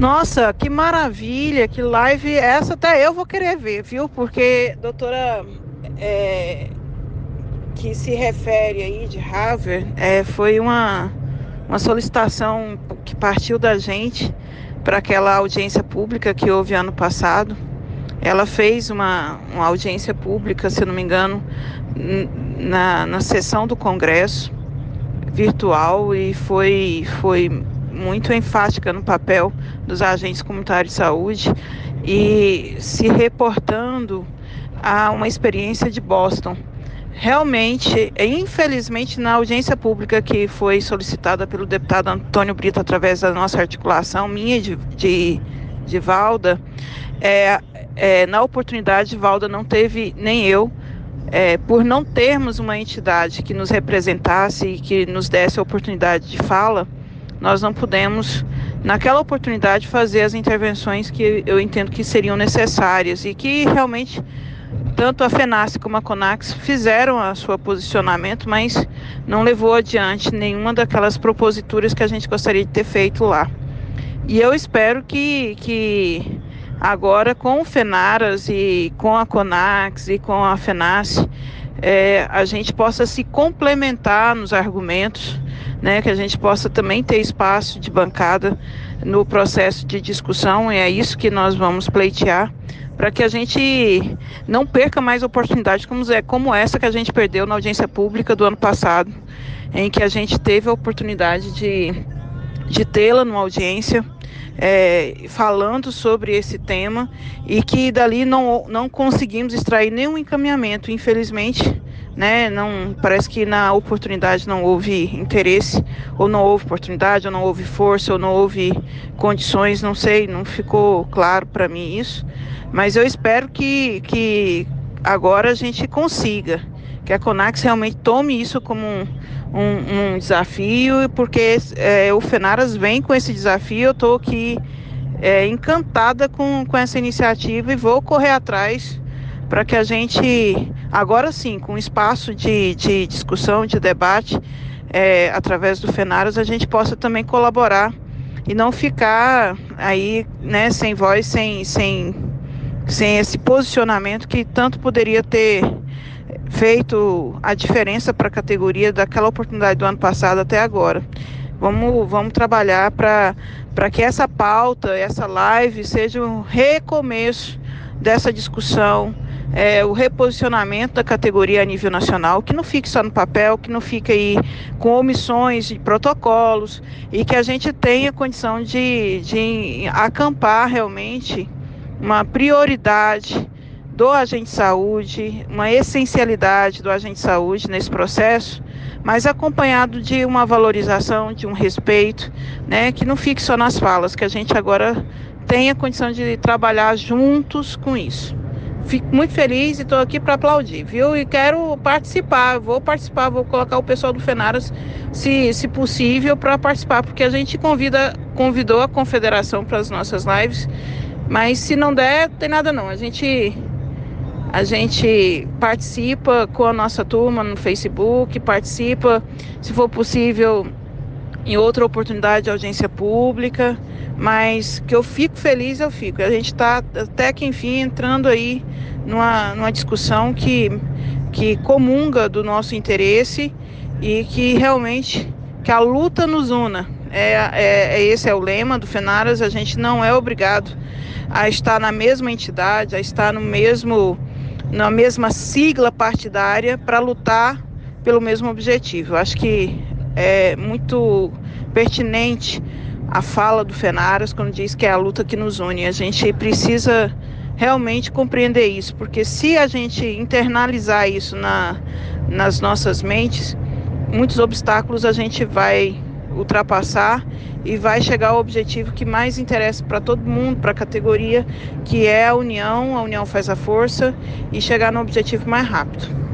Nossa, que maravilha, que live. Essa até eu vou querer ver, viu? Porque, doutora, é, que se refere aí de Harvard, é, foi uma, uma solicitação que partiu da gente para aquela audiência pública que houve ano passado. Ela fez uma, uma audiência pública, se não me engano, na, na sessão do Congresso virtual e foi, foi muito enfática no papel dos agentes comunitários de saúde e se reportando a uma experiência de Boston. Realmente, infelizmente, na audiência pública que foi solicitada pelo deputado Antônio Brito através da nossa articulação, minha de, de, de Valda, é, é, na oportunidade, Valda não teve, nem eu, é, por não termos uma entidade que nos representasse e que nos desse a oportunidade de fala, nós não pudemos, naquela oportunidade, fazer as intervenções que eu entendo que seriam necessárias e que realmente tanto a FENASC como a CONAX fizeram a seu posicionamento, mas não levou adiante nenhuma daquelas proposituras que a gente gostaria de ter feito lá. E eu espero que, que agora com o FENARAS e com a CONAX e com a FENASC, é, a gente possa se complementar nos argumentos né, que a gente possa também ter espaço de bancada no processo de discussão, e é isso que nós vamos pleitear, para que a gente não perca mais oportunidades como, essa que a gente perdeu na audiência pública do ano passado, em que a gente teve a oportunidade de, de tê-la numa audiência. É, falando sobre esse tema e que dali não, não conseguimos extrair nenhum encaminhamento, infelizmente, né? Não parece que na oportunidade não houve interesse, ou não houve oportunidade, ou não houve força, ou não houve condições, não sei, não ficou claro para mim isso. Mas eu espero que, que agora a gente consiga, que a Conax realmente tome isso como um, um, um desafio, porque é, o Fenaras vem com esse desafio, eu estou aqui é, encantada com, com essa iniciativa e vou correr atrás para que a gente, agora sim, com espaço de, de discussão, de debate, é, através do FENAROS, a gente possa também colaborar e não ficar aí, né, sem voz, sem, sem, sem esse posicionamento que tanto poderia ter feito a diferença para a categoria daquela oportunidade do ano passado até agora. Vamos, vamos trabalhar para que essa pauta, essa live, seja um recomeço dessa discussão, é, o reposicionamento da categoria a nível nacional, que não fique só no papel, que não fique aí com omissões de protocolos e que a gente tenha condição de, de acampar realmente uma prioridade do agente de saúde, uma essencialidade do agente de saúde nesse processo, mas acompanhado de uma valorização, de um respeito, né, que não fique só nas falas, que a gente agora tenha condição de trabalhar juntos com isso fico muito feliz e estou aqui para aplaudir, viu? E quero participar, vou participar, vou colocar o pessoal do Fenaras, se, se possível, para participar, porque a gente convida, convidou a confederação para as nossas lives, mas se não der, tem nada não. A gente a gente participa com a nossa turma no Facebook, participa, se for possível, em outra oportunidade de audiência pública, mas que eu fico feliz, eu fico. A gente está até que enfim entrando aí numa, numa discussão que, que comunga do nosso interesse e que realmente que a luta nos una. É, é, é, esse é o lema do Fenaras, a gente não é obrigado a estar na mesma entidade, a estar no mesmo, na mesma sigla partidária para lutar pelo mesmo objetivo. Acho que é muito pertinente a fala do Fenaras quando diz que é a luta que nos une. A gente precisa realmente compreender isso, porque se a gente internalizar isso na, nas nossas mentes, muitos obstáculos a gente vai ultrapassar e vai chegar ao objetivo que mais interessa para todo mundo, para a categoria, que é a união, a união faz a força e chegar no objetivo mais rápido.